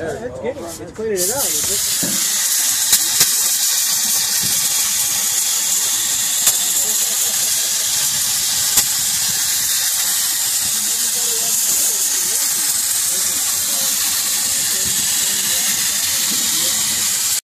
There it's getting, it's cleaning it out.